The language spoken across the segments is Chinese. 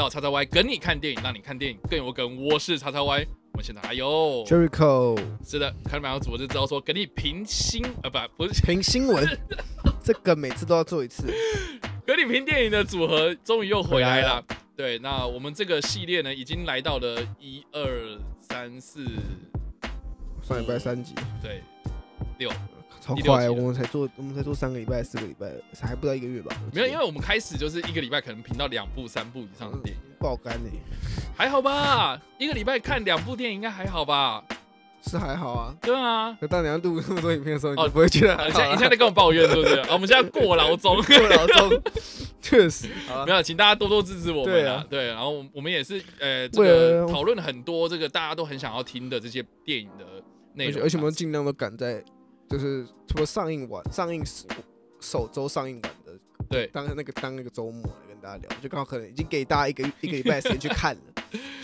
到叉叉 Y 跟你看电影，让你看电影更有梗。我是叉叉 Y，我们现场还有 Jericho 是的，看两个组合就知道说跟你评新啊不不是 评新闻，这个每次都要做一次。跟你评电影的组合终于又回来了回来了。对，那我们这个系列呢，已经来到了一二三四上礼拜三集，对六，超快，第六集了我们才做，我们才做三个礼拜、四个礼拜，还不到一个月吧？没有，因为我们开始就是一个礼拜可能评到两部、三部以上的电影，爆肝呢，还好吧？一个礼拜看两部电影应该还好吧？是还好啊。对啊。可当你要录那么多影片的时候，你哦就不会觉得你现在你现在在跟我抱怨是不是？啊我们现在过劳中，过劳中，确实啊没。有，请大家多多支持我们啊对然后我们也是呃，这为个了讨论了很多这个大家都很想要听的这些电影的内容而且我们尽量都赶在，就是除了上映完、上映首首周上映完的，对。当那个当那个周末来跟大家聊，就刚好可能已经给大家一个 一个礼拜的时间去看了，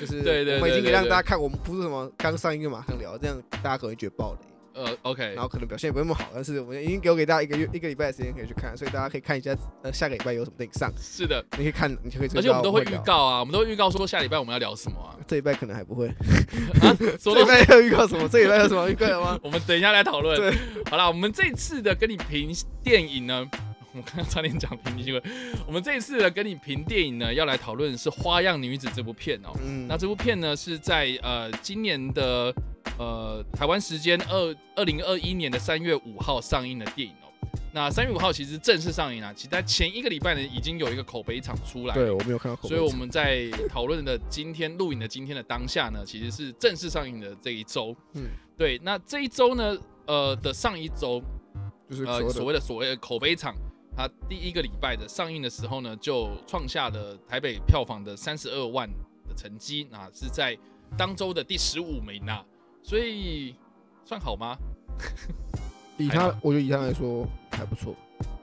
就是我们已经给让大家看，我们不是什么刚上映就马上聊，这样大家可能会觉得爆雷，呃，OK，然后可能表现也不会那么好，但是我们已经给我给大家一个月一个礼拜的时间可以去看，所以大家可以看一下呃下个礼拜有什么电影上，是的，你可以看，你就可以而且我们都会预。告啊，我们都会预告说下礼拜我们要聊什么啊？这礼拜可能还不会，啊，说这礼拜要预告什么？这礼拜有什么预告了吗？我们等一下来讨论。对，好了，我们这次的跟你评电影呢，我刚刚差点讲评新闻。我们这一次的跟你评电影呢，要来讨论是《花样女子》这部片哦。嗯，那这部片呢是在呃今年的呃台湾时间二二零二一年的三月五号上映的电影哦。那三月五号其实正式上映啊，其实在前一个礼拜呢已经有一个口碑场出来了对我没有看到口碑所以我们在讨论的今天录影的今天的当下呢，其实是正式上映的这一周。嗯，对，那这一周呢，呃的上一周，就是呃所所谓谓的所谓的口碑场，它第一个礼拜的上映的时候呢，就创下了台北票房的三十二万的成绩，那是在当周的第十五名呐，所以算好吗？以他，我觉得以他来说还不错，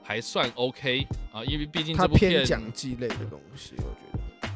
还算 OK 啊，因为毕竟他这部片偏讲技类的东西，我觉得，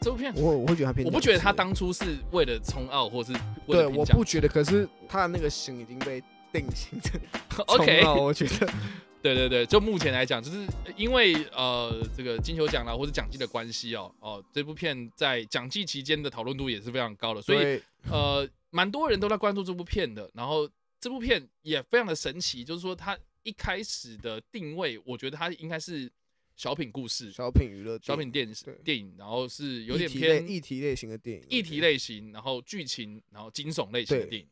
这部片。我我会觉得他偏，我不觉得他。当初是为了冲奥，或是为对，了评奖我不觉得，可是他的那个型已经被定型成 OK，我觉得。对对对，就目前来讲，就是因为呃这个金球奖啦或者奖季的关系哦哦，这部片在奖季期间的讨论度也是非常高的，所以呃蛮多人都在关注这部片的。然后这部片也非常的神奇，就是说它一开始的定位，我觉得它应该是小品故事、小品娱乐小品电对。电影，然后是有点偏议题类型的电影，议题类型，然后剧情，然后惊悚类型的电影。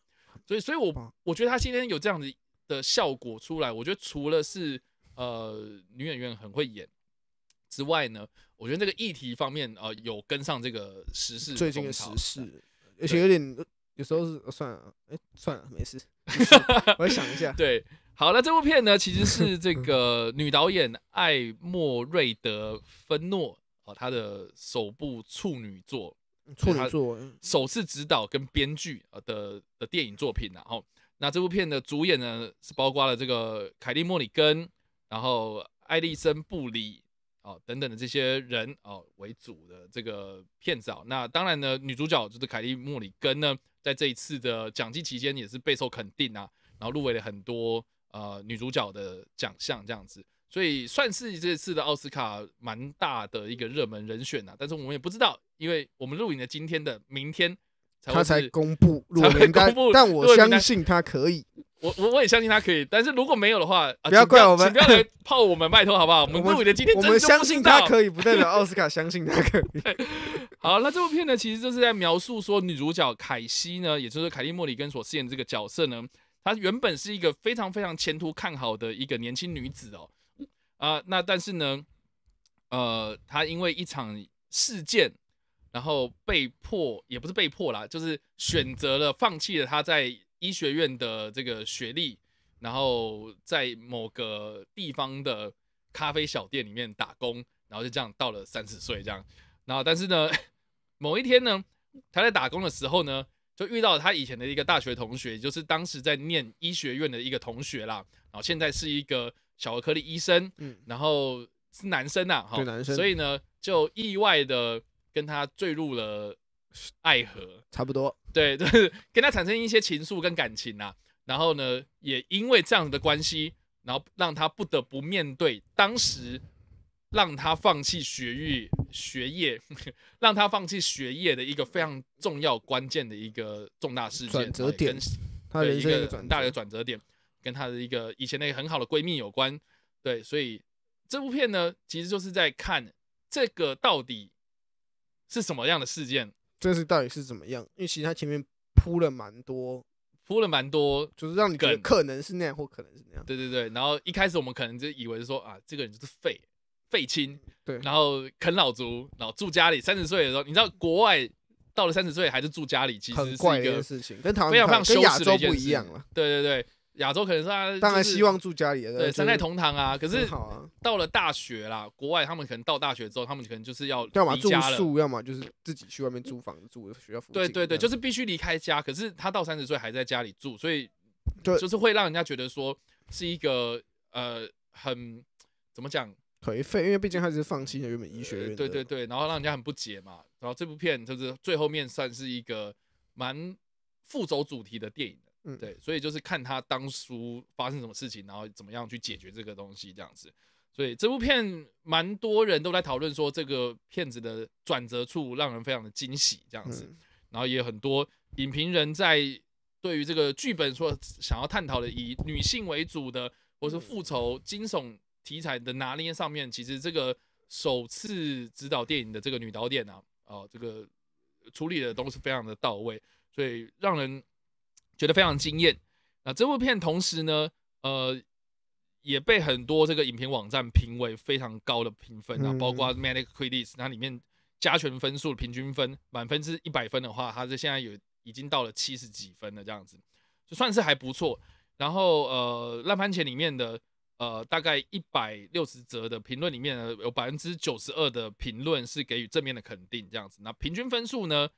所以，所以我我觉得他今天有这样子的效果出来，我觉得除了是呃女演员很会演之外呢，我觉得这个议题方面呃有跟上这个时事最近的时事，而且有点有时候是呃算了，哎算了，没事，我想一下，对，好，那这部片呢，其实是这个 女导演艾莫瑞德·芬诺哦，她的首部处女作，处女作，首次执导跟编剧呃的的电影作品然后那这部片的主演呢是包括了这个凯蒂·莫里根，然后艾丽森·布里哦等等的这些人哦为主的这个片子啊。那当然呢，女主角就是凯莉·莫里根呢，在这一次的奖季期间也是备受肯定啊，然后入围了很多呃女主角的奖项这样子。所以算是这次的奥斯卡蛮大的一个热门人选呐、但是我们也不知道，因为我们录影的今天的明天他才公布入 才公布，但我相信他可以。我我我也相信他可以，但是如果没有的话，啊、不要怪我们请不要来泡我们，拜托好不好？我们录影的今天我们相信他可以，不代表奥斯卡相信他可以。好，那这部片呢，其实就是在描述说女主角凯西呢，也就是凯蒂·莫里根所饰演的这个角色呢，她原本是一个非常非常前途看好的一个年轻女子哦，啊、那但是呢，呃，她因为一场事件，然后被迫也不是被迫啦，就是选择了放弃了他在医学院的这个学历，然后在某个地方的咖啡小店里面打工，然后就这样到了三十岁这样。然后但是呢，某一天呢，他在打工的时候呢，就遇到了他以前的一个大学同学，也就是当时在念医学院的一个同学啦。然后现在是一个小儿科的医生，嗯，然后是男生呐、哈，对男生所以呢，就意外的跟他坠入了爱河。差不多。对，就是跟他产生一些情愫跟感情啊。然后呢，也因为这样的关系，然后让他不得不面对当时让他放弃学业学业，让他放弃学业的一个非常重要关键的一个重大事件转折点跟他对一人生一个很大的转折点，跟她的一个以前那个很好的闺蜜有关。对，所以这部片呢，其实就是在看这个到底是什么样的事件，这是到底是怎么样？因为其实他前面铺了蛮多，铺了蛮多。就是让你觉得可能是那样或可能是那样。对对对，然后一开始我们可能就以为是说啊，这个人就是废废青，对然后啃老族，然后住家里。三十岁的时候，你知道国外到了三十岁还是住家里，其实是一个事情，跟台湾非常非常羞跟亚洲耻的一件事不一样了。对对对，亚洲可能是他就是当然希望住家里的，对三代同同堂啊，可是到了大学啦，国外他们可能到大学之后，他们可能就是要要么住。宿，要么就是自己去外面租房子住学校附近。对对对，就是必须离开家。可是他到三十岁还在家里住，所以对就是会让人家觉得说是一个呃很怎么讲？颓废，因为毕竟他只是放弃了原本医学院呃。对对对，然后让人家很不解嘛。然后这部片就是最后面算是一个蛮复仇主题的电影的，嗯对，所以就是看他当初发生什么事情，然后怎么样去解决这个东西这样子。所以这部片蛮多人都在讨论说，这个片子的转折处让人非常的惊喜这样子。嗯然后也有很多影评人在对于这个剧本说想要探讨的以女性为主的，或是复仇惊悚题材的拿捏上面，其实这个首次指导电影的这个女导演啊，哦、这个处理的都是非常的到位，所以让人觉得非常惊艳。那这部片同时呢，呃，也被很多这个影评网站评为非常高的评分啊，嗯包括 Metacritic 它里面加权分数平均分满分是一百分的话，它是现在有已经到了七十几分了，这样子，就算是还不错。然后呃，烂番茄里面的呃大概一百六十则的评论里面呢，有百分之九十二的评论是给予正面的肯定，这样子。那平均分数呢，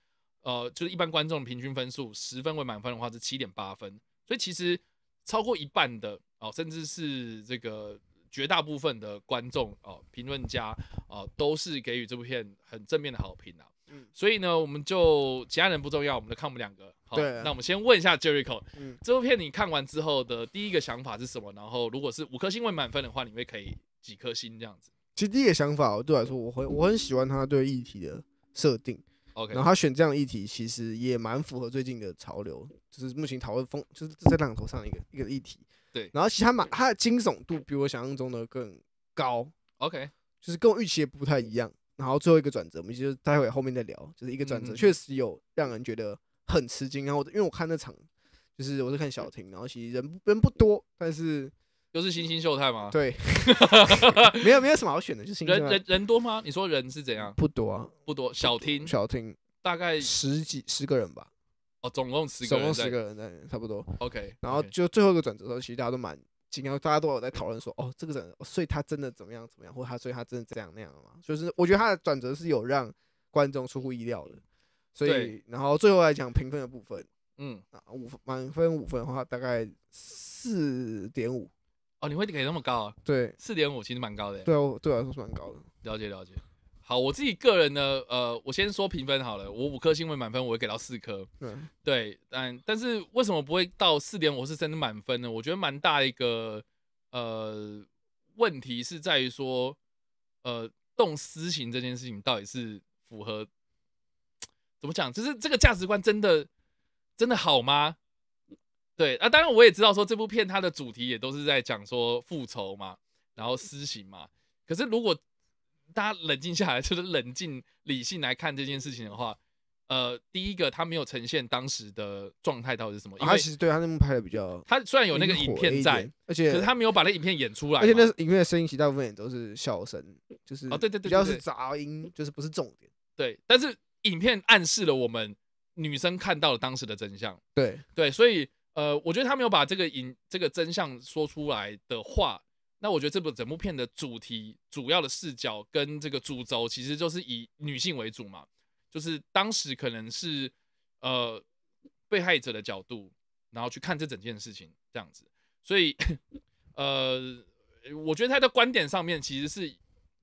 呃，就是一般观众的平均分数十分为满分的话是七点八分，所以其实超过一半的哦，甚至是这个绝大部分的观众哦，评论家哦，都是给予这部片很正面的好评啊。嗯所以呢，我们就其他人不重要，我们就看我们两个。好，对那我们先问一下 Jericho，嗯，这部片你看完之后的第一个想法是什么？然后如果是五颗星为满分的话，你会可以几颗星这样子其实第一个想法，对我来说，我会我很喜欢他对议题的设定，？OK，然后他选这样的议题，其实也蛮符合最近的潮流，就是目前讨论风，就是在浪头上的一个一个议题。对然后其实他蛮他的惊悚度比我想象中的更高，OK，就是跟我预期也不太一样。然后最后一个转折，我们就待会后面再聊，就是一个转折，嗯确实有让人觉得很吃惊。然后我因为我看那场，就是我是看小婷，然后其实人人不多，但是又是新星秀泰吗？对，没有没有什么好选的，就是人人人多吗？你说人是怎样？不多啊，不多，小厅小厅大概十几十个人吧，哦，总共十个总共十个人，对，差不多。OK，然后就最后一个转折的时候，其实大家都蛮惊讶，大家都有在讨论说，哦，这个人，哦所以他真的怎么样怎么样，或他所以他真的这样那样了嘛？就是我觉得他的转折是有让观众出乎意料的，所以然后最后来讲评分的部分嗯，啊，五分满分五分的话，大概四点五，哦，你会给那么高啊？对，四点五其实蛮高的耶。对我对我来说是蛮高的。了解了解。好，我自己个人呢，呃，我先说评分好了，我五颗星为满分，我会给到四颗。对，对，但但是为什么不会到四点五是真的满分呢？我觉得蛮大一个呃问题是在于说，呃，动私刑这件事情到底是符合 怎么讲？就是这个价值观真的真的好吗？对啊，当然我也知道说这部片它的主题也都是在讲说复仇嘛，然后私刑嘛。可是如果大家冷静下来，就是冷静理性来看这件事情的话，呃，第一个他没有呈现当时的状态到底是什么，因为其实对他那幕拍的比较他虽然有那个影片在，，而且可是他没有把那影片演出来，而且那影片的声音其实大部分也都是笑声，就是哦对对对比较是杂音，就是不是重点。对，但是影片暗示了我们女生看到了当时的真相，对，对，所以呃，我觉得他没有把这个影这个真相说出来的话，那我觉得这部整部片的主题、主要的视角跟这个主轴，其实就是以女性为主嘛，就是当时可能是呃被害者的角度，然后去看这整件事情这样子，所以呃，我觉得他的观点上面其实是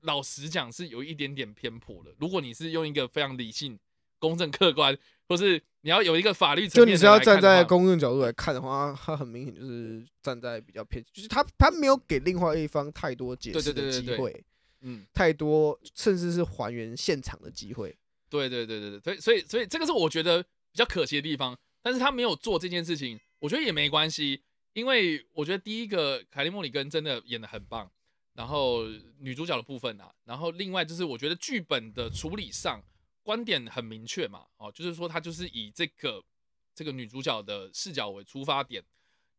老实讲是有一点点偏颇的。如果你是用一个非常理性、公正、客观，或是你要有一个法律层就你是要站在公正角度来看的话，他很明显就是站在比较偏，就是他他没有给另外一方太多解释的对对对对机会，嗯，太多甚至是还原现场的机会。对对对对对，所以所以所以这个是我觉得比较可惜的地方，但是他没有做这件事情，我觉得也没关系，因为我觉得第一个凯莉莫里根真的演的很棒，然后女主角的部分啊，然后另外就是我觉得剧本的处理上观点很明确嘛，哦，就是说他就是以这个这个女主角的视角为出发点，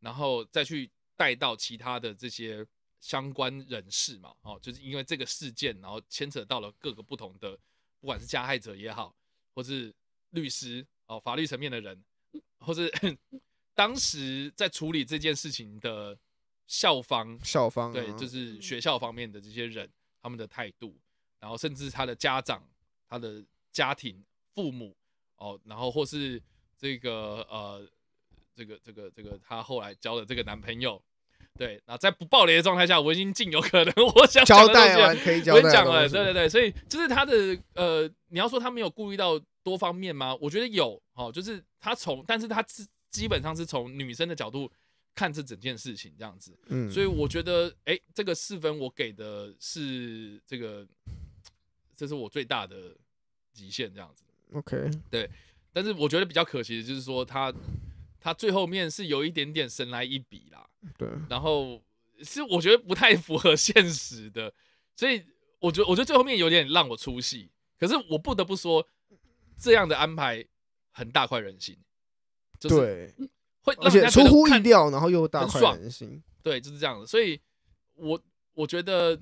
然后再去带到其他的这些相关人士嘛，哦，就是因为这个事件，然后牵扯到了各个不同的。不管是加害者也好，或是律师哦，法律层面的人，或是 当时在处理这件事情的校方，校方对，就是学校方面的这些人，他们的态度，然后甚至他的家长、他的家庭、父母哦，然后或是这个呃，这个这个这个她后来交的这个男朋友。对，那在不暴雷的状态下，我已经尽有可能，我想交代完可以交代。我讲了，对对对，所以就是他的呃，你要说他没有顾虑到多方面吗？我觉得有，哦，就是他从，但是他基基本上是从女生的角度看这整件事情这样子，嗯，所以我觉得，哎，这个四分我给的是这个，这是我最大的极限这样子。OK，对，但是我觉得比较可惜的就是说他。他最后面是有一点点神来一笔啦，对，然后是我觉得不太符合现实的，所以我觉得我觉得最后面有点让我出戏，可是我不得不说，这样的安排很大快人心，对，会而且出乎意料，然后又大快人心，对，就是这样的，所以我我觉得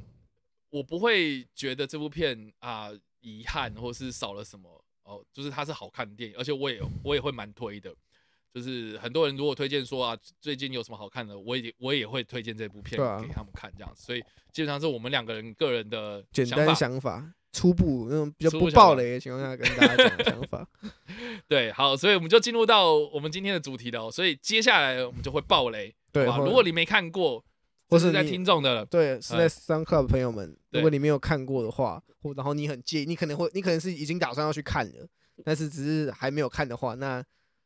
我不会觉得这部片啊遗憾或是少了什么哦，就是它是好看的电影，而且我也我也会蛮推的。就是很多人如果推荐说啊，最近有什么好看的，我也我也会推荐这部片给他们看，这样子。所以基本上是我们两个人个人的简单想法，初步那种比较不暴雷的情况下跟大家讲想法。对，好，所以我们就进入到我们今天的主题了。所以接下来我们就会暴雷，对吧？如果你没看过，或是在听众的，对，是在 Sun Club 朋友们，如果你没有看过的话，或然后你很介意，你可能会，你可能是已经打算要去看了，但是只是还没有看的话，那。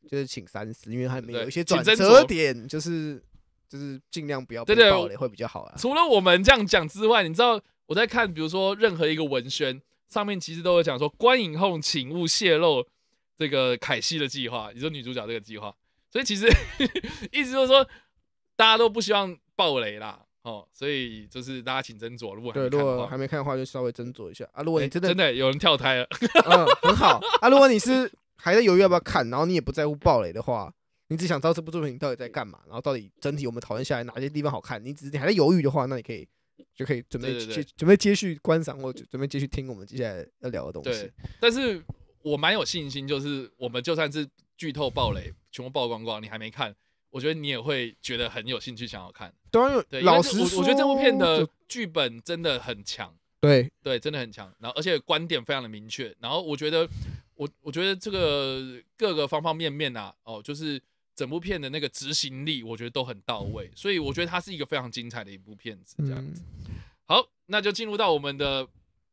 就是请三思，因为他里面有一些转折点，就是就是尽量不要被暴雷会比较好啊。除了我们这样讲之外，你知道我在看，比如说任何一个文宣上面，其实都有讲说观影后请勿泄露这个凯西的计划，你说女主角这个计划。所以其实 意思就是说，大家都不希望暴雷啦，哦，所以就是大家请斟酌。如果对，如果还没看的话，就稍微斟酌一下啊。如果你真的真的有人跳胎了，嗯，很好啊。如果你是。还在犹豫要不要看，然后你也不在乎暴雷的话，你只想知道这部作品到底在干嘛，然后到底整体我们讨论下来哪些地方好看，你只是你还在犹豫的话，那你可以就可以准备接准备接续观赏或准备接续听我们接下来要聊的东西。对，但是我蛮有信心，就是我们就算是剧透暴雷全部曝光光，你还没看，我觉得你也会觉得很有兴趣想要看。当然，对，老实说，我觉得这部片的剧本真的很强。对对，真的很强，然后而且观点非常的明确，然后我觉得我我觉得这个各个方方面面啊，哦，就是整部片的那个执行力，我觉得都很到位，所以我觉得它是一个非常精彩的一部片子，这样子。好，那就进入到我们的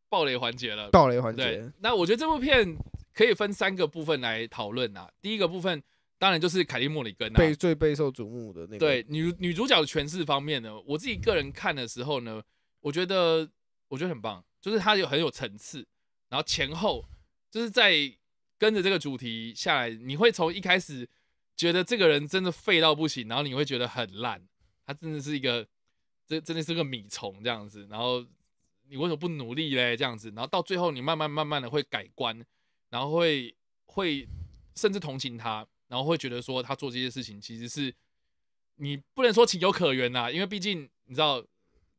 暴雷环节了。暴雷环节，那我觉得这部片可以分三个部分来讨论啊。第一个部分当然就是凯蒂莫里根啊，被最备受瞩目的那个。对女女主角的诠释方面呢，我自己个人看的时候呢，我觉得。我觉得很棒，就是她有很有层次，然后前后就是在跟着这个主题下来，你会从一开始觉得这个人真的废到不行，然后你会觉得很烂，他真的是一个这真的是个米虫这样子，然后你为什么不努力嘞？这样子，然后到最后你慢慢慢慢的会改观，然后会会甚至同情他，然后会觉得说他做这些事情其实是你不能说情有可原呐，因为毕竟你知道。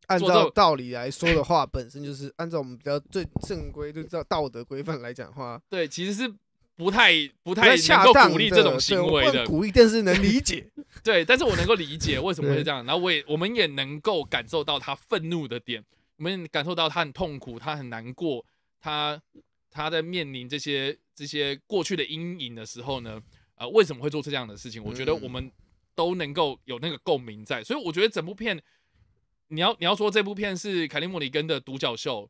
按照道理来说的话，本身就是按照我们比较最正规、就照道德规范来讲话，对，其实是不太不太能够鼓励这种行为的。鼓励，但是能理解。对，但是我能够理解为什么会这样。然后我也我们也能够感受到他愤怒的点，我们感受到他很痛苦，他很难过，他他在面临这些这些过去的阴影的时候呢，呃，为什么会做出这样的事情？我觉得我们都能够有那个共鸣在，所以我觉得整部片。你要你要说这部片是凯利莫里根的独角秀，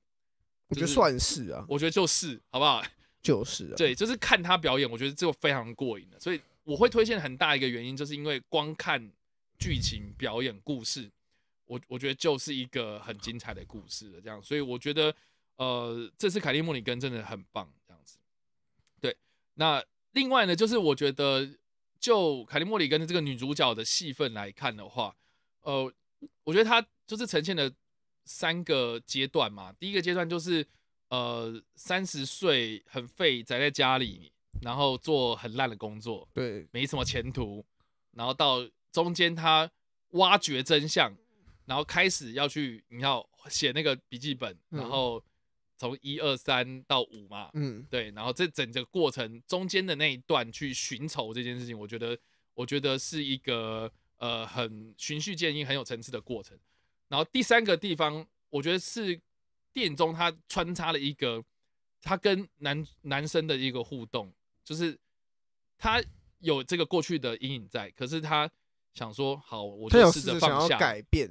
我觉得算是啊，我觉得就是好不好？就是啊，对，就是看他表演，我觉得这个非常过瘾的，所以我会推荐很大一个原因，就是因为光看剧情、表演、故事，我我觉得就是一个很精彩的故事了。这样，所以我觉得呃，这次凯利莫里根真的很棒，这样子。对，那另外呢，就是我觉得就凯莉莫里根的这个女主角的戏份来看的话，呃，我觉得她就是呈现了三个阶段嘛。第一个阶段就是呃三十岁很废，宅在家里，然后做很烂的工作，对，没什么前途，然后到中间她挖掘真相，然后开始要去你要写那个笔记本，然嗯后从一二三到五嘛，嗯，对，然后这整个过程中间的那一段去寻仇这件事情，我觉得我觉得是一个呃很循序渐进、很有层次的过程。然后第三个地方，我觉得是电影中它穿插了一个他跟男男生的一个互动，就是他有这个过去的阴影在，可是他想说好，我就试着放下，改变，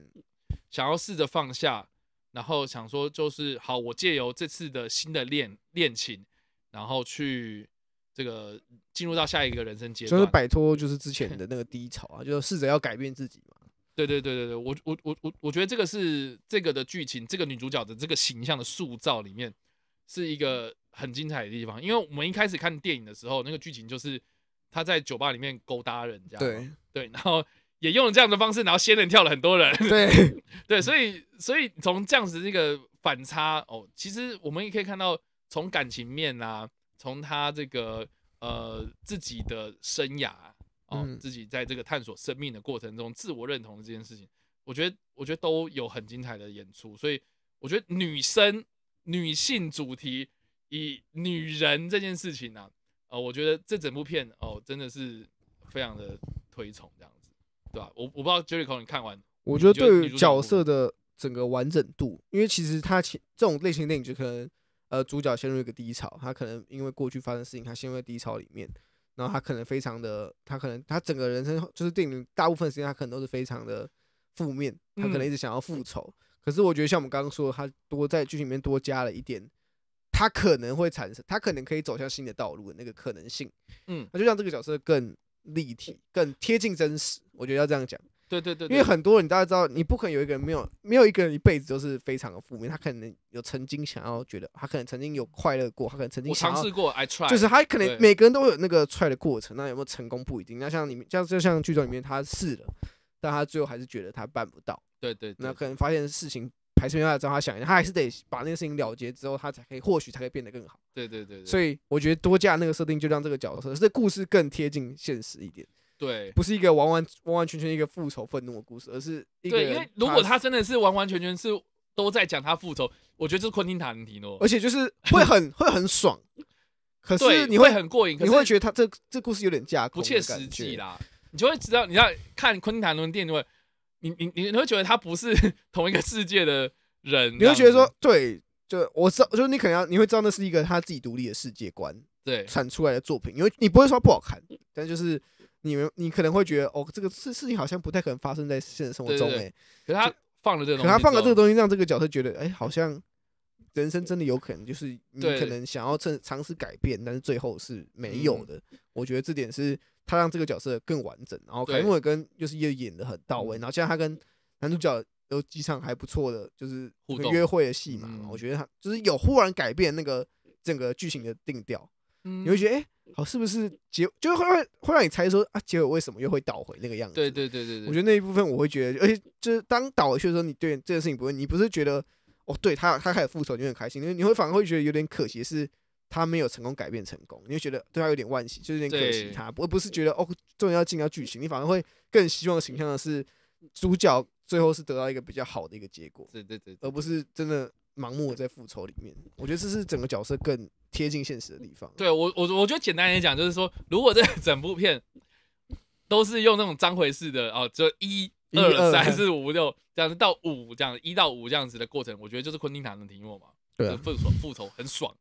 想要试着放下，然后想说就是好，我借由这次的新的恋恋情，然后去这个进入到下一个人生阶段。就是摆脱就是之前的那个低潮啊，就是试着要改变自己嘛。对对对对对，我我我我我觉得这个是这个的剧情，这个女主角的这个形象的塑造里面是一个很精彩的地方。因为我们一开始看电影的时候，那个剧情就是她在酒吧里面勾搭人家，对对，然后也用了这样的方式，然后仙人跳了很多人，对，对，所以所以从这样子这个反差哦，其实我们也可以看到，从感情面啊，从他这个呃自己的生涯哦，嗯。自己在这个探索生命的过程中，自我认同的这件事情，我觉得我觉得都有很精彩的演出，所以我觉得女生女性主题以女人这件事情呢、啊，呃，我觉得这整部片哦真的是非常的推崇这样子，对吧、我我不知道 Jericho 你看完。我觉得对于角色的整个完整度，因为其实他其这种类型电影就可能呃主角陷入一个低潮，他可能因为过去发生的事情，他陷入在低潮里面，然后他可能非常的，他可能他整个人生就是电影大部分时间他可能都是非常的负面，他可能嗯一直想要复仇。可是我觉得像我们刚刚说的，他多在剧情里面多加了一点，他可能会产生，他可能可以走向新的道路的那个可能性。嗯，那就让这个角色更立体、更贴近真实。我觉得要这样讲。对对对，因为很多人大家知道，你不可能有一个人没有没有一个人一辈子都是非常的负面，他可能有曾经想要觉得，他可能曾经有快乐过，他可能曾经尝试过，I try，就是他可能每个人都有那个 try 的过程，那有没有成功不一定。那像你们像就像剧中里面他试了，但他最后还是觉得他办不到，对对对，那可能发现事情还是没办法照他想的，他还是得把那个事情了结之后，他才可以或许才可以变得更好。对对对，所以以我觉得多加那个设定，就让这个角色这故事更贴近现实一点。对不是一个完完完完全全一个复仇愤怒的故事，而是一个对，因为如果他真的是完完全全是都在讲他复仇，我觉得这是昆汀塔伦提诺，而且就是会很 会很爽，可，是你会会很过瘾，你会觉得他这这故事有点架空，不切实际。啦，你就会知道，你要看昆汀塔伦电影会，你你你你会觉得他不是 同一个世界的人，你会觉得说对，就我知道，就是你可能要你会知道那是一个他自己独立的世界观对产出来的作品，因为你不会说不好看，但就是你们你可能会觉得哦，这个事事情好像不太可能发生在现实生活中对对哎，可是他放了这个东西，可他放了这个东西，让这个角色觉得哎，好像人生真的有可能就是你可能想要尝尝试改变，但是最后是没有嗯的。我觉得这点是他让这个角色更完整，然后凯对莫尔跟就是也演的很到位，嗯然后加上他跟男主角有几场还不错的，就是约会的戏嘛，嗯我觉得他就是有忽然改变那个整个剧情的定调，你你会觉得哎、好是不是结就会会会让你猜说啊结尾为什么又会倒回那个样子？对对对对对，我觉得那一部分我会觉得，而且就是当倒回去的时候，你对这件事情不会，你不是觉得哦，对他他开始复仇，你会很开心，因为你会反而会觉得有点可惜，是他没有成功改变成功，你会觉得对他有点惋惜，就有点可惜他，而不是觉得哦，终于要进到剧情，你反而会更希望形象的是主角最后是得到一个比较好的一个结果，对对对，而不是真的盲目的在复仇里面。我觉得这是整个角色更贴近现实的地方。对我我我觉得简单来讲，就是说，如果这整部片都是用那种章回式的哦，就一一二二三四五六这样子到五这样一到五这样子的过程，我觉得就是昆汀塔伦提诺嘛，对啊复仇复仇很爽。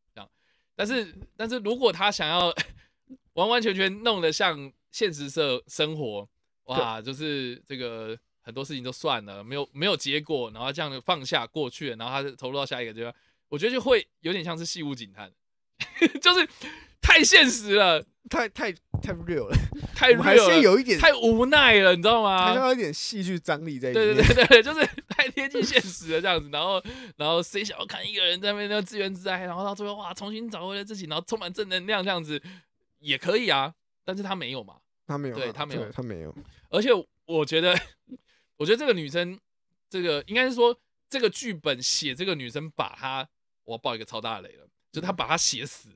但是但是如果他想要 完完全全弄得像现实社生活，哇，就是这个很多事情都算了，没有没有结果，然后这样放下过去了，然后他投入到下一个阶段，我觉得就会有点像是戏无警探。就是太太现实了，太太太 real 了，太 real 了，是有一点，太无奈了，你知道吗？还是要有一点戏剧张力在里面。对对对对，就是太贴近现实了这样子，然后然后谁想要看一个人在那边那自怨自艾，然后到最后哇重新找回了自己，然后充满正能量这样子。也可以啊，但是他没有嘛，他没有啊，对他没有。他没有。而且我觉得，我觉得这个女生，这个应该是说这个剧本写这个女生把她，我要爆一个超大的雷了，就她把她写死，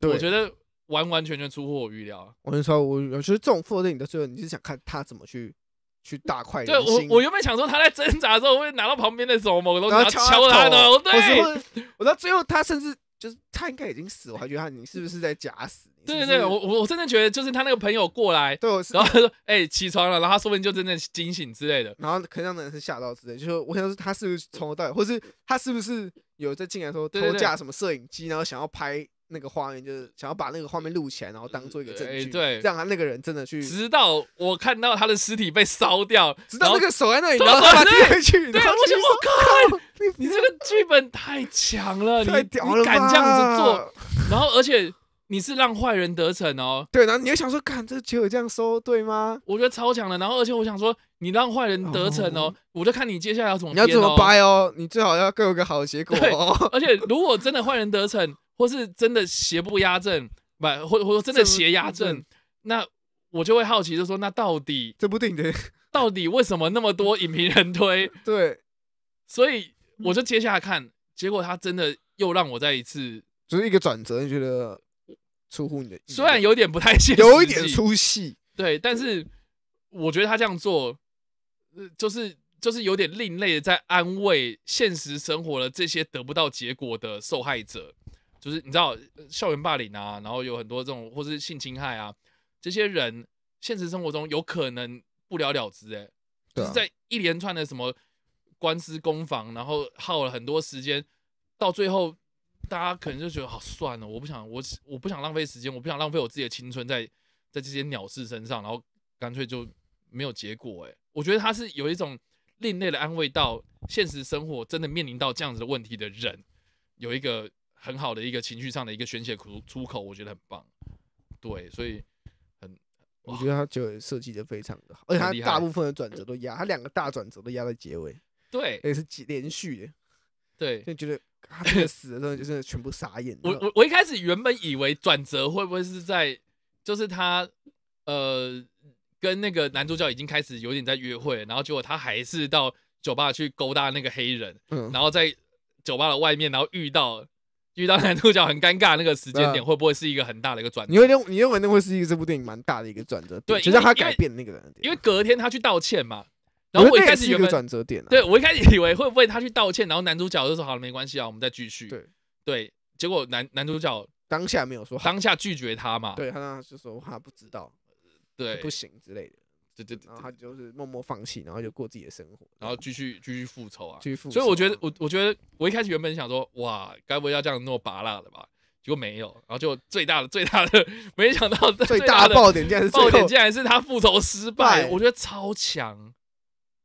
对我觉得完完全全出乎我预料啊。我跟你说，我我觉得这种复仇电影到最后，你是想看他怎么去去大快对人心。我我原本想说他在挣扎的时候会拿到旁边的什么某个东西，然后敲他的，对我到最后他甚至就是他应该已经死，我还觉得他你是不是在假死？对对对，我我我真的觉得就是他那个朋友过来，对我是然后他说：“ 哎、起床了。”然后他说不定就真的惊醒之类的。然后可能让人是吓到之类，就是我想说他是不是从头到尾，或是他是不是有在进来的时候对对对偷架什么摄影机，然后想要拍那个画面，就是想要把那个画面录起来，然后当做一个证据，让他那个人真的去，直到我看到他的尸体被烧掉，直到那个手在那里，然后把他推回去，对，我想去我靠，你你这个剧本太强了，你太屌了你敢这样子做，然后而且你是让坏人得逞哦，对，然后你又想说，看这结果这样收对吗？我觉得超强的。然后而且我想说，你让坏人得逞哦，哦我就看你接下来要怎么你要怎么。掰哦？你最好要给我一个好的结果对哦。而且如果真的坏人得逞，或是真的邪不压正，不，或或者真的邪压正正，那我就会好奇，就说那到底这部电影的 到底为什么那么多影评人推？对，所以我就接下来看，结果他真的又让我再一次，就是一个转折，你觉得出乎你的意料，虽然有点不太现实，有一点出戏，对，但是我觉得他这样做，呃，就是就是有点另类的，在安慰现实生活的这些得不到结果的受害者。就是你知道呃校园霸凌啊，然后有很多这种或是性侵害啊，这些人现实生活中有可能不了了之、欸，哎，就是在一连串的什么官司攻防，然后耗了很多时间，到最后大家可能就觉得好算了，我不想我我不想浪费时间，我不想浪费我自己的青春在在这些鸟事身上，然后干脆就没有结果、欸。哎，我觉得他是有一种另类的安慰到现实生活真的面临到这样子的问题的人，有一个很好的一个情绪上的一个宣泄出出口，我觉得很棒。对，所以很我觉得他结尾设计的非常的好，而且他大部分的转折都压，他两个大转折都压在结尾，对也是几连续的，对。就觉得他真的死的时候，就是全部傻眼。我我我一开始原本以为转折会不会是在，就是他呃跟那个男主角已经开始有点在约会，然后结果他还是到酒吧去勾搭那个黑人，嗯，然后在酒吧的外面，然后遇到遇到男主角很尴尬那个时间点，嗯会不会是一个很大的一个转折？你会认你认为那会是一个这部电影蛮大的一个转折点，对就让他改变那个人因为隔天他去道歉嘛，然后我一开始原本转折点啊，对我一开始以为会不会他去道歉，然后男主角就说好了没关系啊，我们再继续。对，对，结果男男主角当下没有说，当下拒绝他嘛，对他当时就说他不知道，对不行之类的，对对对然后他就是默默放弃，然后就过自己的生活，然后继续继续复仇啊。继续复仇啊。所以我觉得，我我觉得我一开始原本想说，哇，该不会要这样那么拔辣的吧？结果没有，然后就最大的最大的，没想到最大的爆点竟然是爆点竟然是他复仇失，败我觉得超强。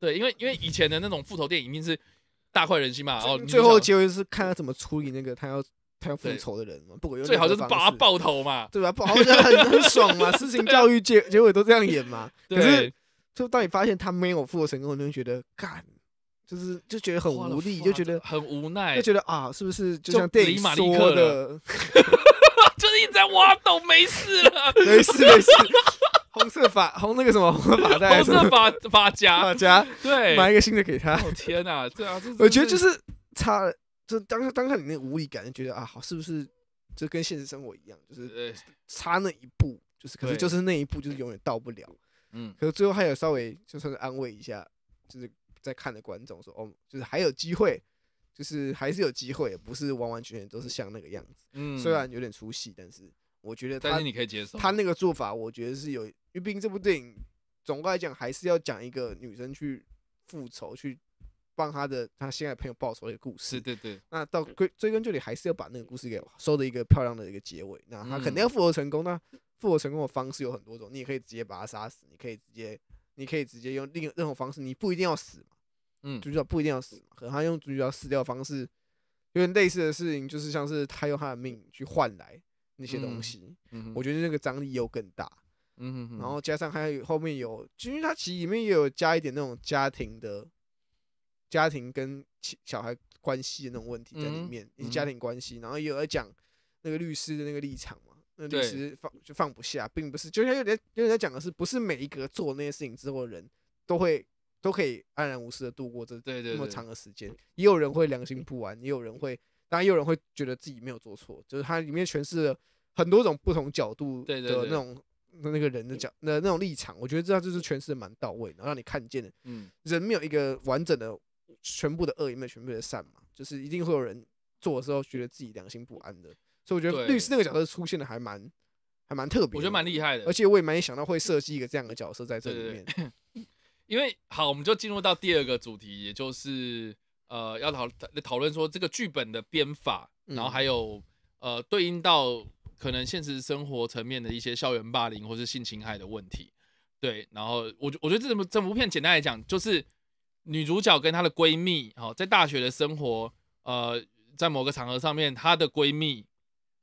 对，因为因为以前的那种复仇电影一定是大快人心嘛，然后最后结尾是看他怎么处理那个他要他要复对仇的人嘛，不管用最好就是把他爆头嘛。对吧？爆好像很很爽嘛，私情教育结结尾都这样演嘛。可是，就当你发现他没有复仇成功，你就觉得干，就是就觉得很无力，就觉得很无奈就，觉得啊，是不是就就像电影说克的，就是一直在挖洞，没事了。没事没事，红色发红那个什么红色发带，红色发发 夹，发夹，对，买一个新的给他。哦天哪，对啊，这我觉得就是是差了，就当当下你那个无力感，就觉得啊，好，是不是就跟现实生活一样，就是呃，差那一步，就是可是对。就是那一步就是永远到不了。嗯，可是最后还有稍微就算是安慰一下，就是在看的观众说，哦，就是还有机会，就是还是有机会，不是完完全全都是像那个样子。嗯。虽然有点出戏，但是我觉得他但是你可以接受，他那个做法，我觉得是有，因为毕竟这部电影总的来讲还是要讲一个女生去复仇，去帮她的她心爱的朋友报仇的一个故事对。对对，那到归追根究底，还是要把那个故事给收的一个漂亮的一个结尾。那他肯定嗯要复活成功。那复活成功的方式有很多种，你也可以直接把他杀死，你可以直接，你可以直接用另任何方式，你不一定要死嘛，嗯主角不一定要死嘛，可能他用主角死掉的方式，有点类似的事情，就是像是他用他的命去换来那些东嗯西，我觉得那个张力又更大。嗯哼哼，然后加上还有后面有，因为它其实里面也有加一点那种家庭的，家庭跟其小孩关系的那种问题在里嗯面，以嗯及家庭关系，然后也有在讲那个律师的那个立场嘛。那律师放就放不下，并不是，就像有点有点在讲的是，不是每一个做那些事情之后的人都会都可以安然无事的度过这这么长的时间，也有人会良心不安，也有人会，当然也有人会觉得自己没有做错，就是它里面诠释了很多种不同角度的那种那个人的角那那种立场，我觉得这样就是诠释的蛮到位的，然后让你看见嗯，人没有一个完整的全部的恶，也没有全部的善嘛，就是一定会有人做的时候觉得自己良心不安的，所以我觉得律师那个角色出现的还蛮还蛮特别，我觉得蛮厉害的而。且我也蛮想到会设计一个这样的角色在这里对面，对。因为好，我们就进入到第二个主题，也就是呃，要讨讨论说这个剧本的编法，然后嗯还有呃，对应到可能现实生活层面的一些校园霸凌或是性侵害的问题。对，然后我觉我觉得这部这部片简单来讲，就是女主角跟她的闺蜜，好、在大学的生活，呃，在某个场合上面，她的闺蜜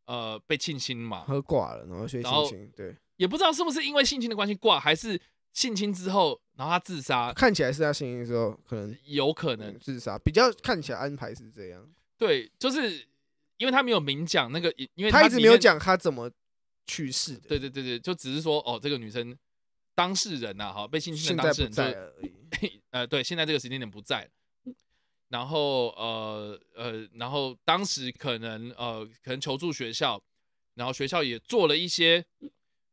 呃被性侵嘛，喝挂了，然后然后对。也不知道是不是因为性侵的关系挂，还是性侵之后，然后他自杀，看起来是他性侵的时候可能有可能嗯自杀，比较看起来安排是这样。对，就是因为他没有明讲那个，因为他一直没有讲他怎么去世的，对对对对，就只是说哦，这个女生当事人呐、哈，被性侵现的当事人在而已。呃，对，现在这个时间点不在了。然后呃呃，然后当时可能呃可能求助学校，然后学校也做了一些，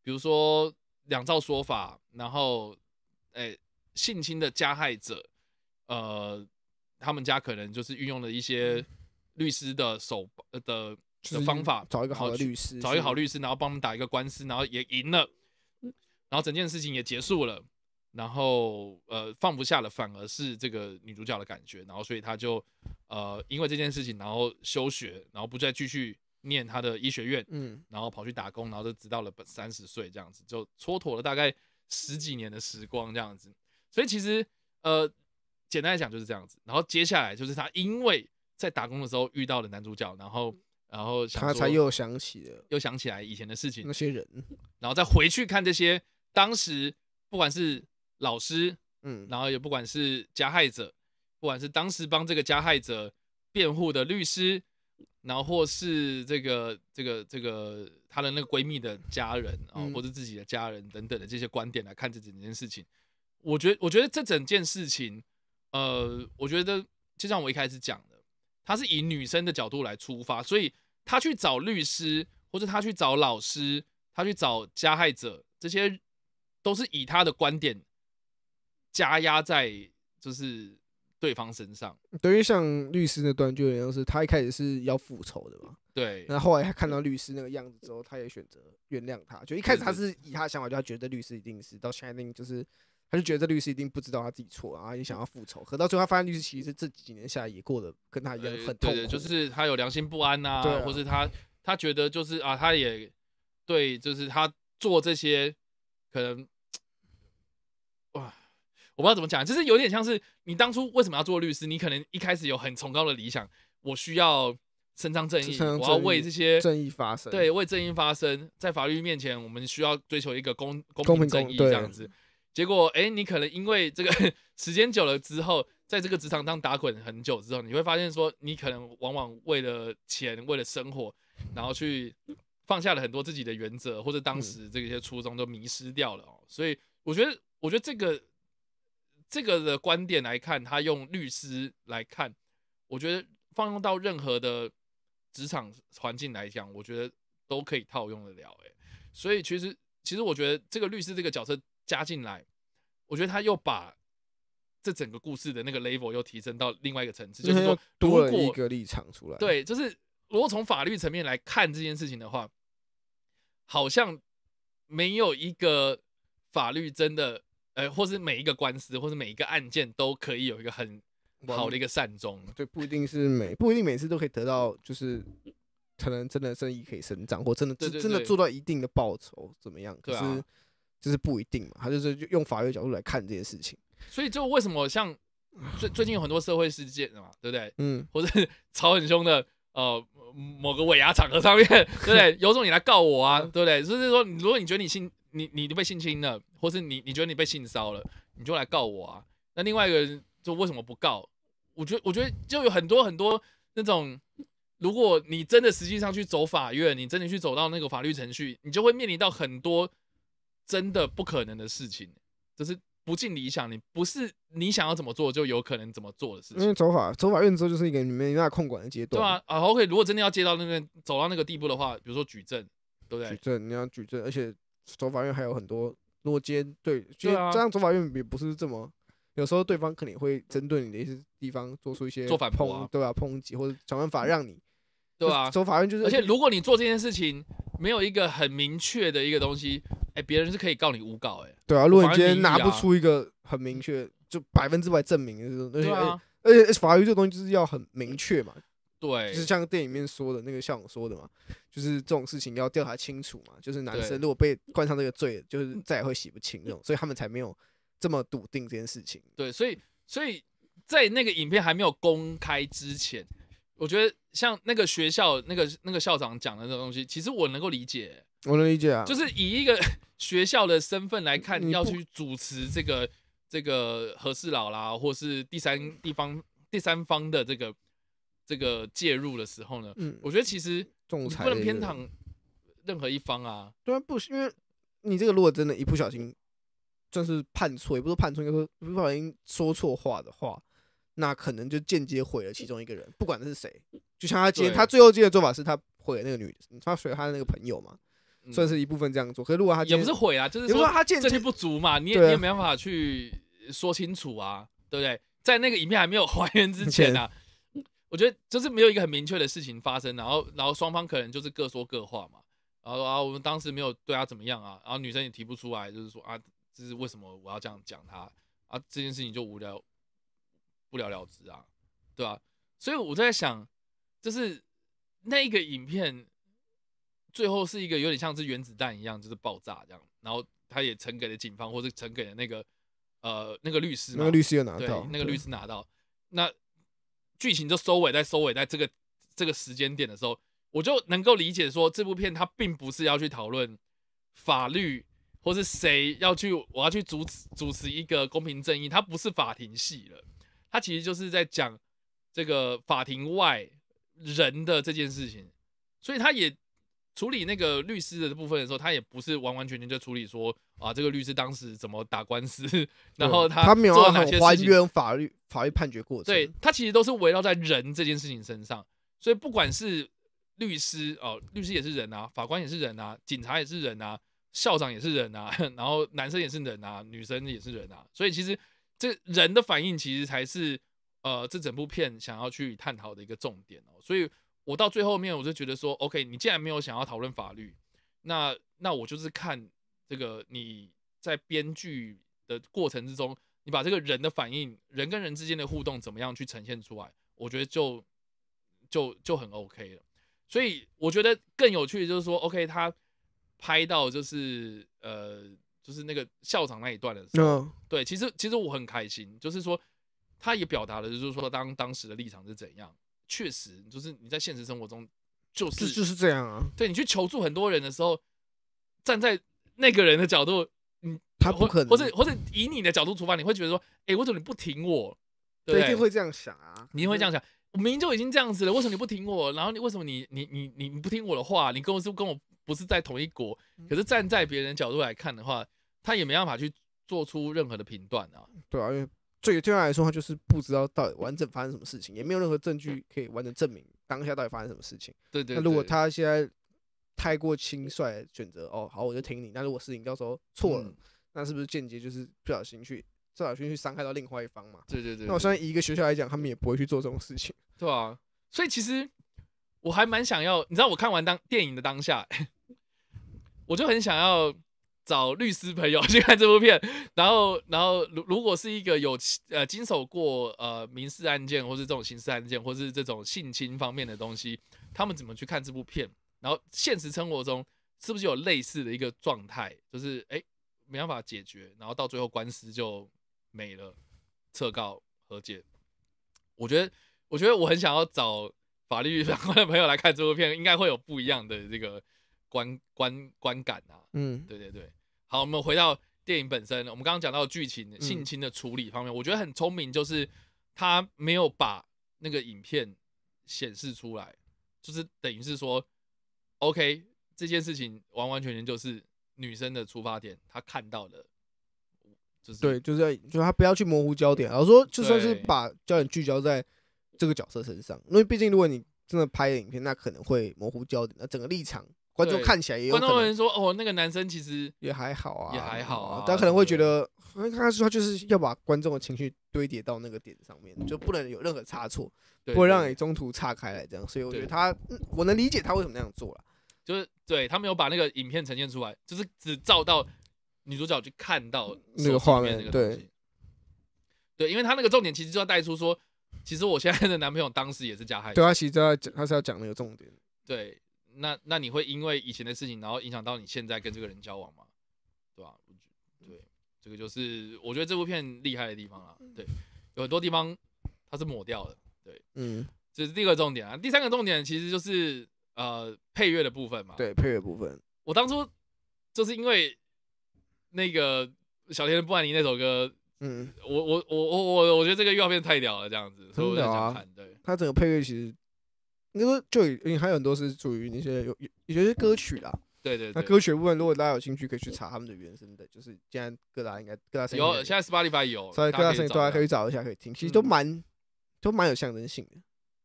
比如说两造说法，然后诶性侵的加害者，呃他们家可能就是运用了一些律师的手呃的的方法，找一个好的律师，找一个好律师，然后帮他们打一个官司，然后也赢了，然后整件事情也结束了，然后呃放不下了，反而是这个女主角的感觉，然后所以她就呃因为这件事情，然后休学，然后不再继续念他的医学院，嗯，然后跑去打工，然后就直到了三十岁这样子，就蹉跎了大概十几年的时光这样子。所以其实呃，简单来讲就是这样子。然后接下来就是他因为在打工的时候遇到了男主角，然后然后他才又想起了又想起来以前的事情那，些人，然后再回去看这些当时不管是老师，嗯，然后也不管是加害者，不管是当时帮这个加害者辩护的律师，然后或是这个这个这个她的那个闺蜜的家人啊、嗯。或者自己的家人等等的这些观点来看这整件事情，我觉得我觉得这整件事情，呃，我觉得就像我一开始讲的，她是以女生的角度来出发，所以她去找律师，或者她去找老师，她去找加害者，这些都是以她的观点加压在就是对方身上。对于像律师那段就有点像是他一开始是要复仇的嘛，对，那后来他看到律师那个样子之后，他也选择原谅他。就一开始他是以他的想法，就他觉得律师一定是到现在一定就是，他就觉得这律师一定不知道他自己错，然后也想要复仇。可到最后他发现律师其实这几年下来也过得跟他一样呃很痛苦，对对，就是他有良心不安呐、或是他他觉得就是啊，他也对，就是他做这些可能 哇，我不知道怎么讲，就是有点像是你当初为什么要做律师，你可能一开始有很崇高的理想，我需要伸张正义，我要为这些正义发声。对，为正义发声，在法律面前，我们需要追求一个公公公平平正义这样子。结果，哎，你可能因为这个时间久了之后，在这个职场上打滚很久之后，你会发现说，你可能往往为了钱，为了生活，然后去放下了很多自己的原则，或者当嗯时这些初衷都迷失掉了哦。所以，我觉得，我觉得这个这个的观点来看，他用律师来看，我觉得放用到任何的职场环境来讲，我觉得都可以套用得了。哎，所以其实其实我觉得这个律师这个角色加进来，我觉得他又把这整个故事的那个 level 又提升到另外一个层次，就是说，多了一个立场出来。，对，就是如果从法律层面来看这件事情的话，好像没有一个法律真的，呃，或是每一个官司，或是每一个案件都可以有一个很好的一个善终。对，不一定是每不一定每次都可以得到，就是可能真的生意可以生长，或真的真的做到一定的报酬怎么样？可是就是不一定嘛，他就是用法律角度来看这件事情。所以就为什么像最最近有很多社会事件嘛，对不对？嗯，或者 吵很凶的呃某个尾牙场合上面，对不对？有种你来告我啊，对不对？就是说，如果你觉得你性你你被性侵了，或是你你觉得你被性骚了，你就来告我啊。那另外一个人就为什么不告？我觉得我觉得就有很多很多那种，如果你真的实际上去走法院，你真的去走到那个法律程序，你就会面临到很多真的不可能的事情，就是不尽理想，你不是你想要怎么做就有可能怎么做的事情。因为走法走法院之后就是一个你没办法控管的阶段对段。啊啊，OK，如果真的要接到那个走到那个地步的话，比如说举证，对不对？举证，你要举证，而且走法院还有很多，如果今天对，今对啊。天这样走法院也不是这么，有时候对方可能会针对你的一些地方做出一些做反抨，对吧、抨击或者想办法让你，对啊。就是走法院就是，而且如果你做这件事情没有一个很明确的一个东西，哎，别人是可以告你诬告，哎，对啊，如果你今天拿不出一个很明确，就百分之百证明的这种，而且、对啊，而且而且法律这个东西就是要很明确嘛，对。就是像电影里面说的那个校长说的嘛，就是这种事情要调查清楚嘛，就是男生如果被冠上这个罪，就是再也会洗不清那种，所以他们才没有这么笃定这件事情。对，所以所以在那个影片还没有公开之前，我觉得像那个学校那个那个校长讲的那个东西，其实我能够理解，我能理解啊，就是以一个 学校的身份来看，你要去主持这个这个和事佬啦，或是第三地方第三方的这个这个介入的时候呢，嗯，我觉得其实仲裁不能偏袒任何一方啊。对啊，不是因为你这个如果真的一不小心，算是判错，也不是判错，应该说不小心说错话的话，那可能就间接毁了其中一个人，不管是谁。就像他今天，他最后今天的做法是他毁了那个女，他毁了他的那个朋友嘛，嗯算是一部分这样做。可是如果他也不是毁啊，就是也不是说说证据他间接不足嘛，你也你也没办法去说清楚啊，对不对？在那个影片还没有还原之前啊，我觉得就是没有一个很明确的事情发生，然后然后双方可能就是各说各话嘛，然后啊我们当时没有对他怎么样啊，然后女生也提不出来，就是说啊，这是为什么我要这样讲他啊，这件事情就无聊不了了之啊，对吧、所以我在想，就是那个影片最后是一个有点像是原子弹一样，就是爆炸这样，然后他也呈给了警方，或者呈给了那个呃那个律师嘛，那个律师有拿对到，那个律对师拿到，那剧情就收尾在收尾在这个这个时间点的时候，我就能够理解说这部片它并不是要去讨论法律。或是谁要去，我要去主持主持一个公平正义，它不是法庭戏了，它其实就是在讲这个法庭外人的这件事情，所以它也处理那个律师的部分的时候，他也不是完完全全就处理说啊，这个律师当时怎么打官司，然后他他没有还原法律法律判决过程，对，他其实都是围绕在人这件事情身上，所以不管是律师哦，律师也是人啊，法官也是人啊，警察也是人啊，校长也是人啊，然后男生也是人啊，女生也是人啊，所以其实这人的反应其实才是呃这整部片想要去探讨的一个重点哦。所以我到最后面我就觉得说，OK，你既然没有想要讨论法律，那那我就是看这个你在编剧的过程之中，你把这个人的反应，人跟人之间的互动怎么样去呈现出来，我觉得就就就很 OK 了。所以我觉得更有趣的就是说，OK，他拍到就是呃，就是那个校长那一段的时候，嗯，对，其实其实我很开心，就是说他也表达了，就是说当当时的立场是怎样。确实，就是你在现实生活中，就就是就是这样啊，对你去求助很多人的时候，站在那个人的角度，嗯，他不可能，或者或者以你的角度出发，你会觉得说，哎、为什么你不挺我？对一？定会这样想啊，你一定会这样想，我明明就已经这样子了，为什么你不听我？然后你为什么你你你你你不听我的话？你跟我是跟我不是在同一国？嗯可是站在别人角度来看的话，他也没办法去做出任何的评断啊。对啊，因为对对他来说，他就是不知道到底完整发生什么事情，也没有任何证据可以完整证明当下到底发生什么事情。对对那如果他现在太过轻率地选择，哦，好，我就听你。那如果事情到时候错了，嗯那是不是间接就是不小心去不小心去伤害到另外一方嘛？对对对，那我相信以一个学校来讲，他们也不会去做这种事情。对啊，所以其实我还蛮想要，你知道，我看完当电影的当下，我就很想要找律师朋友去看这部片，然后，然后如如果是一个有呃经手过呃民事案件，或是这种刑事案件，或是这种性侵方面的东西，他们怎么去看这部片？然后现实生活中是不是有类似的一个状态，就是哎没办法解决，然后到最后官司就没了，撤告和解。我觉得，我觉得我很想要找法律相关的朋友来看这部片，应该会有不一样的这个观观观感啊。嗯，对对对，好，我们回到电影本身，我们刚刚讲到剧情性侵的处理方面，我觉得很聪明，就是他没有把那个影片显示出来，就是等于是说，OK，这件事情完完全全就是女生的出发点，她看到的，就是对，就是要就是他不要去模糊焦点，然后说就算是把焦点聚焦在这个角色身上，因为毕竟如果你真的拍的影片，那可能会模糊焦点，那整个立场观众看起来也有观众人说哦，那个男生其实也还好啊，也还好啊大家可能会觉得，因为他说他就是要把观众的情绪堆叠到那个点上面，就不能有任何差错，对不会让你中途岔开来这样，所以我觉得他，嗯我能理解他为什么那样做了。就是对他没有把那个影片呈现出来，就是只照到女主角去看到那个画面面那个东西。对，因为他那个重点其实就要带出说，其实我现在的男朋友当时也是加害者。对他其实要讲，他是要讲那个重点。对，那那你会因为以前的事情，然后影响到你现在跟这个人交往吗？对吧、我觉对，这个就是我觉得这部片厉害的地方啦。对，有很多地方它是抹掉的，对嗯，这是第二个重点啊。第三个重点其实就是呃配乐的部分嘛。，对，配乐部分，我当初就是因为那个小甜的布兰妮那首歌，嗯，我我我我我我觉得这个预告片太屌了，这样子，所以我就真的啊想看。对，它整个配乐其实。应该说，就有因为还有很多是属于那些有有有些歌曲啦。对对对，那歌曲的部分，如果大家有兴趣，可以去查他们的原声的，就是现在各大应该各大声有现在 Spotify 有，所以各大声音都还可以以找一下，可以听，其实都嗯蛮都蛮有象征性的。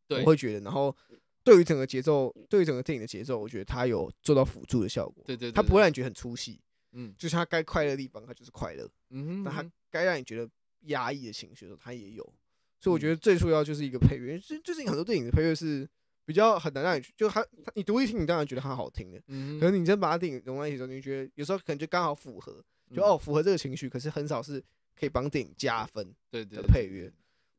对我会觉得，然后对于整个节奏，对于整个电影的节奏，我觉得它有做到辅助的效果。对对对，它不会对让你觉得很出戏，嗯就是它该快乐的地方，它就是快乐；嗯哼，但它该让你觉得压抑的情绪的时候，它也有。所以我觉嗯得最重要就是一个配乐，最最近很多电影的配乐是比较很难让你去，就它它你独立听，你当然觉得它好听的，嗯，可是你真把它电影融在一起的时候，你觉得有时候可能就刚好符合，就嗯哦符合这个情绪，可是很少是可以帮电影加分。的配乐。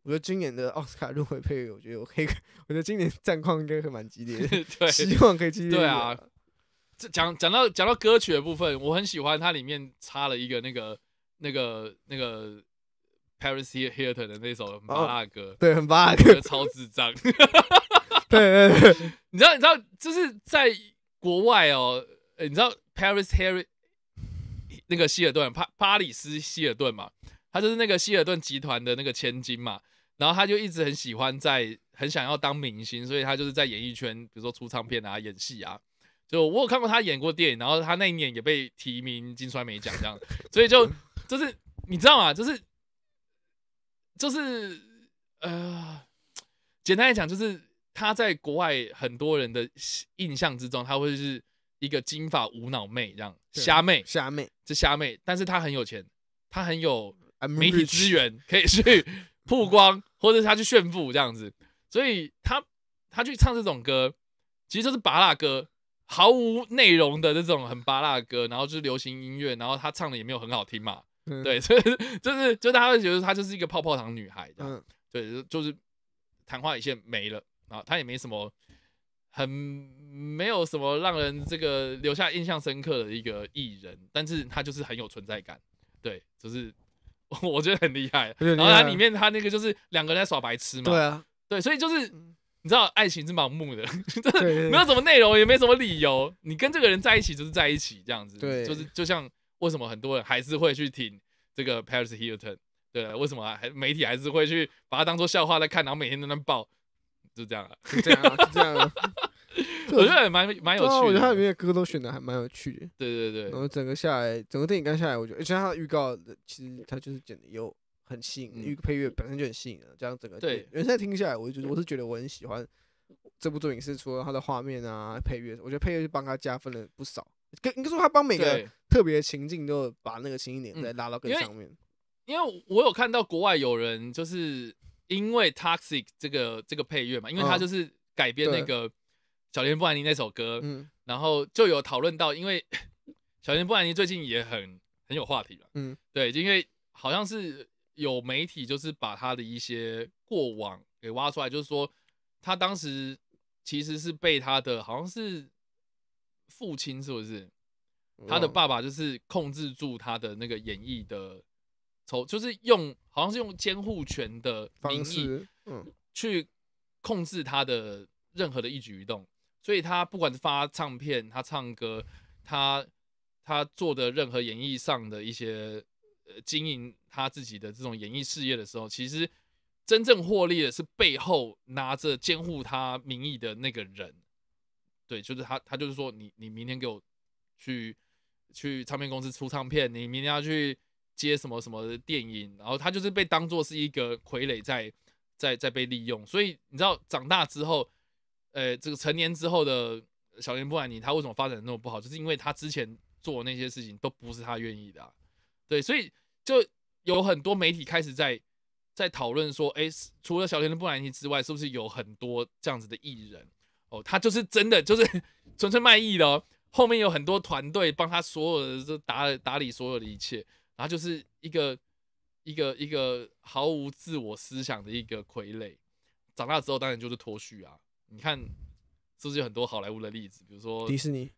我觉得今年的奥斯卡入围配乐，我觉得我可以，我觉得今年战况应该会蛮激烈的，对希望可以激烈。对啊，这讲讲到讲到歌曲的部分，我很喜欢它里面插了一个那个那个那个 Paris Hilton 的那首很巴拉歌，对，很巴我觉克，得超智障。对对对，你知道，你知道，就是在国外哦，呃你知道 Paris Harry 那个希尔顿帕巴里斯希尔顿嘛，他就是那个希尔顿集团的那个千金嘛，然后他就一直很喜欢在很想要当明星，所以他就是在演艺圈，比如说出唱片啊、演戏啊。就我有看过他演过电影，然后他那一年也被提名金酸梅奖这样，所以就就是你知道吗？就是就是呃，简单来讲，就是他在国外很多人的印象之中，他会是一个金发无脑妹这样，对虾妹，虾妹这虾妹，但是他很有钱，他很有媒体资源可以去 曝光，或者是她去炫富这样子，所以他他去唱这种歌，其实就是拔辣歌，毫无内容的这种很拔辣的歌，然后就是流行音乐，然后他唱的也没有很好听嘛，嗯。对，所以就是就大家会觉得她就是一个泡泡糖女孩这样，嗯，对，就就是昙花一现没了啊，他也没什么。很没有什么让人这个留下印象深刻的一个艺人，但是他就是很有存在感，对，就是 我觉得很厉害。然后他里面他那个就是两个人在耍白痴嘛，对啊，对，所以就是你知道爱情是盲目的，真的没有什么内容，也没什么理由，你跟这个人在一起就是在一起这样子，对就是就像为什么很多人还是会去挺这个 Paris Hilton，对，为什么还媒体还是会去把它当做笑话在看，然后每天都在那爆，就这样啊，就这样啊，就这样啊。我觉得也蛮蛮有对啊我，觉得他里面的歌都选的还蛮有趣的。对对对，然后整个下来，整个电影看下来，我觉得，而且他的预告的，其实他就是剪的又很吸引，嗯预配乐本身就很吸引人，这样整个对原声听下来，我就觉得我是觉得我很喜欢这部作品，是除了他的画面啊、配乐，我觉得配乐是帮他加分了不少。跟应该说他帮每个。特别的情境都把那个情景点嗯再拉到更上面。因为我有看到国外有人就是因为 Toxic 这个这个配乐嘛，因为它嗯。就是改编那个小田布兰妮那首歌，嗯。然后就有讨论到，因为 小田布兰妮最近也很很有话题嘛，嗯，对，因为好像是有媒体就是把他的一些过往给挖出来，就是说他当时其实是被他的好像是父亲是不是？他的爸爸就是控制住他的那个演艺的筹，就是用好像是用监护权的名义，嗯去控制他的任何的一举一动，所以他不管是发唱片，他唱歌，他他做的任何演艺上的一些呃经营他自己的这种演艺事业的时候，其实真正获利的是背后拿着监护他名义的那个人。对，就是他，他就是说你你明天给我去去唱片公司出唱片，你明天要去接什么什么的电影，然后他就是被当做是一个傀儡在在在被利用，所以你知道长大之后，呃，这个成年之后的小林布兰妮，他为什么发展的那么不好，就是因为他之前做的那些事情都不是他愿意的、对，所以就有很多媒体开始在在讨论说，哎，除了小林布兰妮之外，是不是有很多这样子的艺人？哦，他就是真的就是 纯粹卖艺的哦，后面有很多团队帮他所有的就打打理所有的一切，然后就是一个一个一个毫无自我思想的一个傀儡。长大之后当然就是脱序啊，你看是不是有很多好莱坞的例子，比如说迪士尼，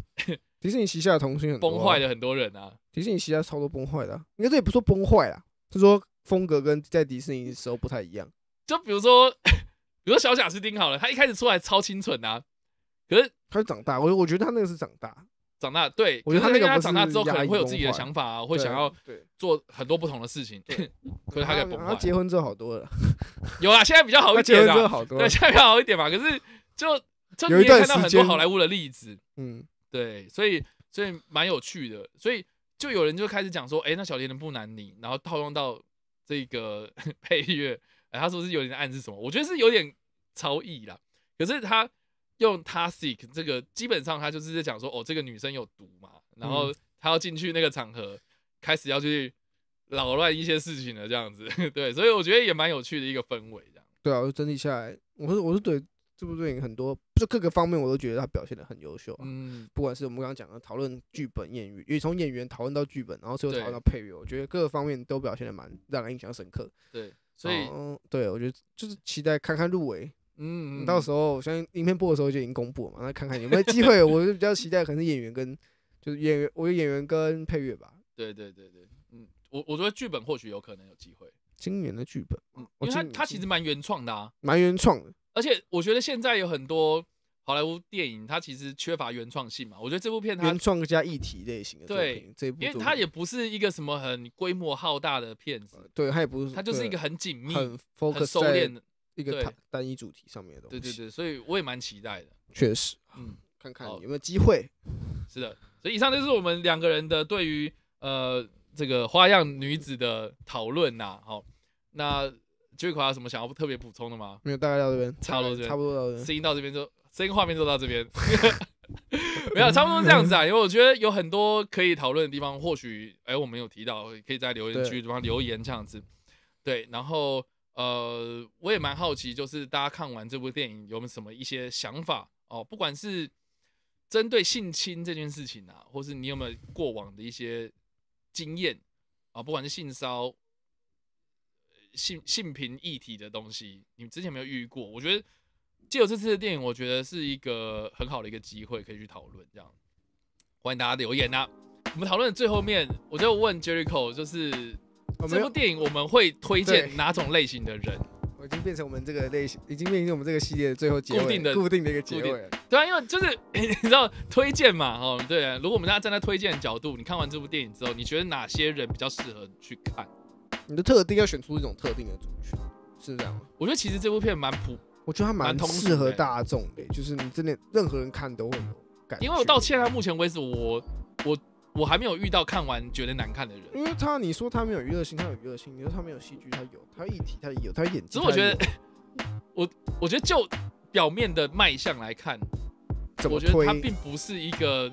迪士尼旗下的童星很崩坏的很多人啊，迪士尼旗下超多崩坏的啊、应该这也不说崩坏啦，是说风格跟在迪士尼的时候不太一样。就比如说 比如说小贾斯汀好了，他一开始出来超清纯啊，可是他是长大，我我觉得他那个是长大，长大对，我觉得他他那个不是长大之后可能会有自己的想法啊，会想要，做很多不同的事情，可是他给崩他坏。结婚之后好多了，有啊，现在比较好一点啦，对，好多了，现在比较好一点嘛。可是就就有一你也看到很多好莱坞的例子，嗯，对，所以所以蛮有趣的，所以就有人就开始讲说，哎、那小甜的不难你，然后套用到这个 配乐，哎、他说是有点暗示什么？我觉得是有点超意啦。可是他用 toxic 这个，基本上他就是在讲说，哦，这个女生有毒嘛，然嗯后他要进去那个场合，开始要去扰乱一些事情了，这样子，对，所以我觉得也蛮有趣的一个氛围，这样。对啊，我整体下来，我是我是对这部电影很多就各个方面我都觉得他表现的很优秀啊。嗯，不管是我们刚刚讲的讨论剧本、演员，也从演员讨论到剧本，然后最后讨论到配乐，我觉得各个方面都表现的蛮让人印象深刻。对，所以，嗯，对我觉得就是期待看看入围，嗯，到时候相信影片播的时候就已经公布了嘛，那看看有没有机会。我是比较期待可能是演员跟就是演员，我觉得演员跟配乐吧。对对对对，嗯，我我觉得剧本或许有可能有机会，今年的剧本，嗯，因为它它其实蛮原创的啊，蛮原创的，而且我觉得现在有很多好莱坞电影，它其实缺乏原创性嘛。我觉得这部片它原，创加议题类型的作对，这一部因为它也不是一个什么很规模浩大的片子，对，它也不是，它就是一个很紧密、很很收敛的，对一个单单一主题上面的东西。对对对，所以我也蛮期待的。确实，嗯，看看好有没有机会。是的，所以以上就是我们两个人的对于呃这个花样女子的讨论呐。好，那 j a c 还有什么想要特别补充的吗？没有，大概到这边，差不多这边差不多到这边。声音到这边就，声音画面就到这边，没有，差不多这样子啊。因为我觉得有很多可以讨论的地方，或许哎、我们有提到，可以在留言区地方留言这样子。对，然后呃，我也蛮好奇，就是大家看完这部电影有没有什么一些想法哦？不管是针对性侵这件事情啊，或是你有没有过往的一些经验啊，不管是性骚、性性平议题的东西，你之前有没有遇过？我觉得借由这次的电影，我觉得是一个很好的一个机会，可以去讨论。这样，欢迎大家留言呐、我们讨论的最后面，我就问 Jericho，就是这部电影我们会推荐哪种类型的人？我已经变成我们这个类型，已经变成我们这个系列的最后结尾，固定的固定的一个结尾了。对啊，因为就是 你知道推荐嘛，哦，对啊，如果我们大家站在推荐的角度，你看完这部电影之后，你觉得哪些人比较适合去看？你的特定要选出一种特定的族群，是这样吗？我觉得其实这部片蛮普，我觉得它蛮适合大众的，就是你真的任何人看都会有感觉。因为我到现在目前为止，我我我还没有遇到看完觉得难看的人。因为他你说他没有娱乐性，他有娱乐性；你说他没有戏剧，他有；他有议题，他也有；他演技。只是我觉得我我觉得就表面的卖相来看，我觉得他，并不是一个，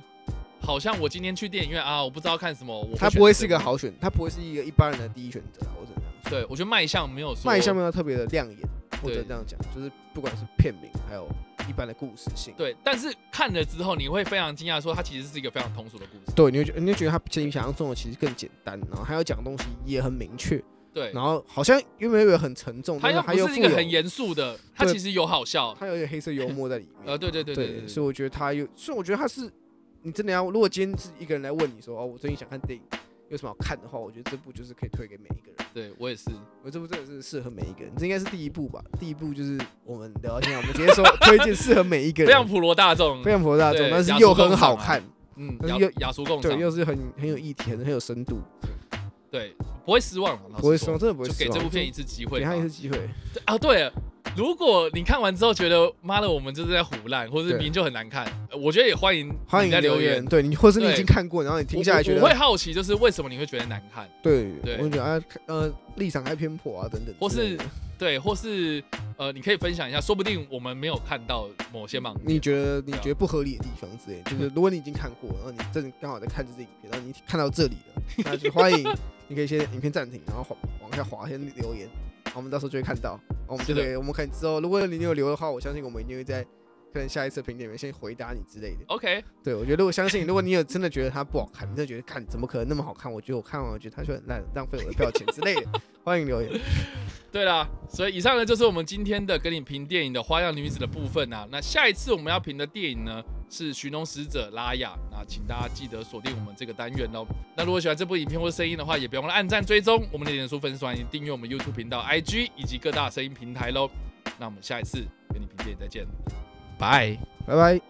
好像我今天去电影院啊，我不知道看什么，我他不会。是一个好选，他不会是一个一般人的第一选择啊。我只能这样。对，我觉得卖相没有说卖相没有特别的亮眼，或者这样讲，就是不管是片名还有一般的故事性，对，但是看了之后你会非常惊讶，说它其实是一个非常通俗的故事。对，你会觉得你会觉得它比你想象中的其实更简单，然后还要讲的东西也很明确，对，然后好像原本以为很沉重，它又不是一个很严肃的，它其实有好笑。它有点黑色幽默在里面。呃，对对对对对，所以我觉得它有，所以我觉得它是，你真的要，如果今天是一个人来问你说，哦，我最近想看电影，有什么好看的话，我觉得这部就是可以推给每一个人。对我也是。我这部真的是适合每一个人，这应该是第一部吧？第一部就是我们聊天，我们直接说推荐适合每一个人，非常普罗大众，非常普罗大众，但是又很好看，嗯，但是又雅俗共对，赏，又是很很有议题，很很有深度，对，不会失望不会失望，真的不会失望。就给这部片一次机会给吧。他一次机会，啊，对了，如果你看完之后觉得妈的，我们就是在胡烂，或者是明明就很难看，呃我觉得也欢迎欢迎你在留言，对你，或是你已经看过，然后你听下来觉我我会，好奇，就是为什么你会觉得难看？对，对我觉得啊，呃，立场太偏颇啊，等等或是对，或是呃，你可以分享一下，说不定我们没有看到某些盲点。你觉得你觉得不合理的地方之类，就是如果你已经看过，然后你正刚好在看这支影片，然后你看到这里了，那就欢迎你可以先影片暂停，然后滑往下滑，先留言，然后我们到时候就会看到，我们就可以，我们可以之后如果你有留的话，我相信我们一定会在可能下一次评点员先回答你之类的。OK，对，我觉得我相信，如果你有真的觉得它不好看，你真的觉得看怎么可能那么好看？我觉得我看完，我觉得它就很烂，浪费我的票钱之类的，欢迎留言。对啦，所以以上呢就是我们今天的跟你评电影的《花样女子》的部分啊。那下一次我们要评的电影呢是《寻龙使者》拉雅，那请大家记得锁定我们这个单元哦。那如果喜欢这部影片或声音的话，也别忘了按赞追踪我们的脸书粉丝团，订阅我们 YouTube 频道、IG 以及各大声音平台喽。那我们下一次跟你评电影再见，拜。拜拜。